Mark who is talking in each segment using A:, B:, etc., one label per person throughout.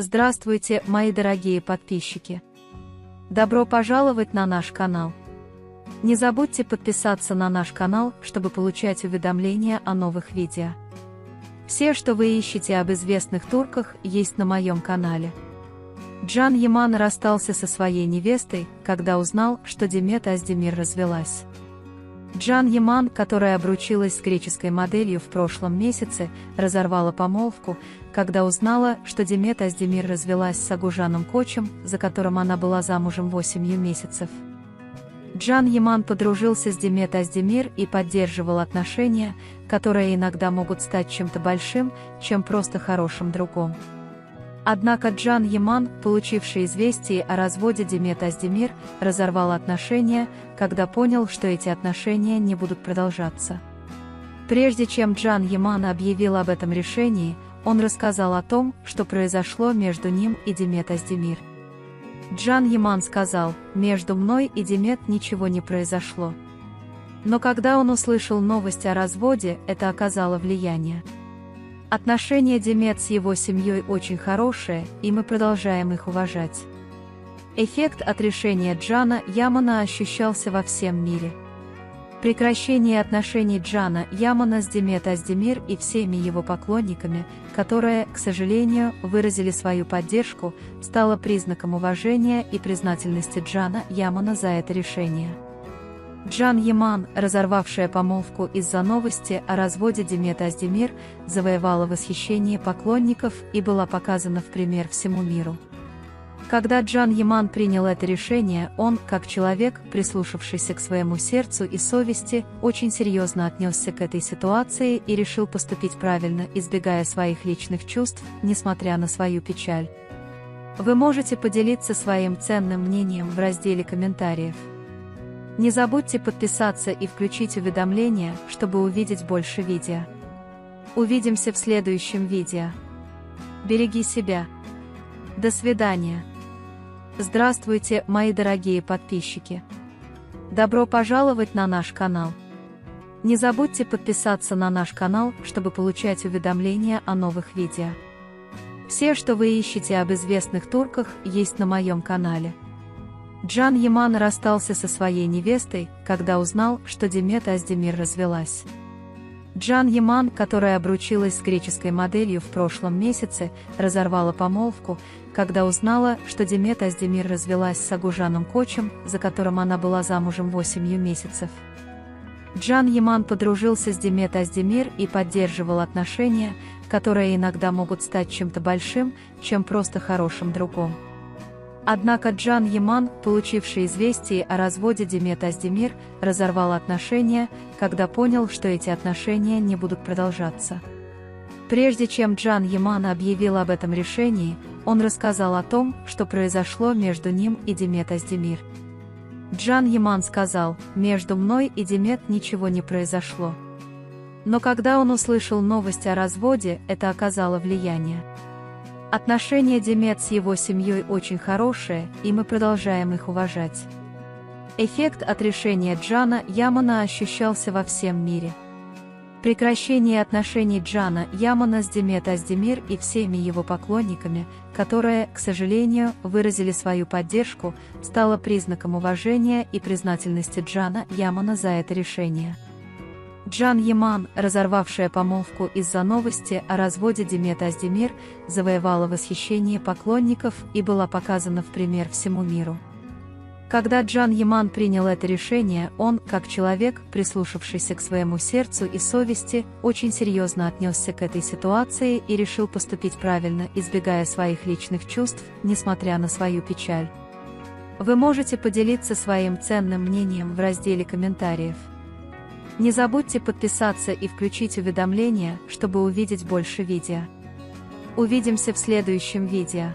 A: Здравствуйте, мои дорогие подписчики! Добро пожаловать на наш канал! Не забудьте подписаться на наш канал, чтобы получать уведомления о новых видео. Все, что вы ищете об известных турках, есть на моем канале. Джан Яман расстался со своей невестой, когда узнал, что Демет Аздемир развелась. Джан Яман, которая обручилась с греческой моделью в прошлом месяце, разорвала помолвку, когда узнала, что Демет Аздемир развелась с Агужаном Кочем, за которым она была замужем 8 месяцев. Джан Яман подружился с Демет Аздемир и поддерживал отношения, которые иногда могут стать чем-то большим, чем просто хорошим другом. Однако Джан Яман, получивший известие о разводе Демет Аздемир, разорвал отношения, когда понял, что эти отношения не будут продолжаться. Прежде чем Джан Яман объявил об этом решении, он рассказал о том, что произошло между ним и Демет Аздемир. Джан Яман сказал, между мной и Демет ничего не произошло. Но когда он услышал новость о разводе, это оказало влияние. Отношения Демет с его семьей очень хорошие, и мы продолжаем их уважать. Эффект от решения Джана Ямана ощущался во всем мире. Прекращение отношений Джана Ямана с Демет Аздемир и всеми его поклонниками, которые, к сожалению, выразили свою поддержку, стало признаком уважения и признательности Джана Ямана за это решение. Джан Яман, разорвавшая помолвку из-за новости о разводе Демета Аздемир, завоевала восхищение поклонников и была показана в пример всему миру. Когда Джан Яман принял это решение, он, как человек, прислушавшийся к своему сердцу и совести, очень серьезно отнесся к этой ситуации и решил поступить правильно, избегая своих личных чувств, несмотря на свою печаль. Вы можете поделиться своим ценным мнением в разделе комментариев. Не забудьте подписаться и включить уведомления, чтобы увидеть больше видео. Увидимся в следующем видео. Береги себя. До свидания. Здравствуйте, мои дорогие подписчики. Добро пожаловать на наш канал. Не забудьте подписаться на наш канал, чтобы получать уведомления о новых видео. Все, что вы ищете об известных турках, есть на моем канале. Джан Яман расстался со своей невестой, когда узнал, что Демет Аздемир развелась. Джан Яман, которая обручилась с греческой моделью в прошлом месяце, разорвала помолвку, когда узнала, что Демет Аздемир развелась с Агужаном Кочем, за которым она была замужем 8 месяцев. Джан Яман подружился с Демет Аздемир и поддерживал отношения, которые иногда могут стать чем-то большим, чем просто хорошим другом. Однако Джан Яман, получивший известие о разводе Демет Аздемир, разорвал отношения, когда понял, что эти отношения не будут продолжаться. Прежде чем Джан Яман объявил об этом решении, он рассказал о том, что произошло между ним и Демет Аздемир. Джан Яман сказал, между мной и Демет ничего не произошло. Но когда он услышал новость о разводе, это оказало влияние. Отношения Демет с его семьей очень хорошие, и мы продолжаем их уважать. Эффект от решения Джана Ямана ощущался во всем мире. Прекращение отношений Джана Ямана с Демет Аздемир и всеми его поклонниками, которые, к сожалению, выразили свою поддержку, стало признаком уважения и признательности Джана Ямана за это решение. Джан Яман, разорвавшая помолвку из-за новости о разводе Демета Аздемир, завоевала восхищение поклонников и была показана в пример всему миру. Когда Джан Яман принял это решение, он, как человек, прислушавшийся к своему сердцу и совести, очень серьезно отнесся к этой ситуации и решил поступить правильно, избегая своих личных чувств, несмотря на свою печаль. Вы можете поделиться своим ценным мнением в разделе комментариев. Не забудьте подписаться и включить уведомления, чтобы увидеть больше видео. Увидимся в следующем видео.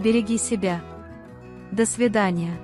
A: Береги себя. До свидания.